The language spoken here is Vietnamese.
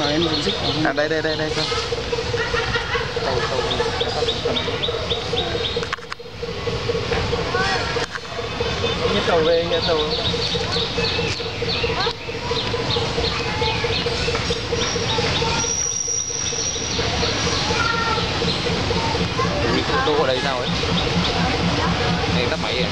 mà em dích à đây đây đây đây con. Như tàu về như tàu bị tô ở đây sao ấy? Này tắt máy à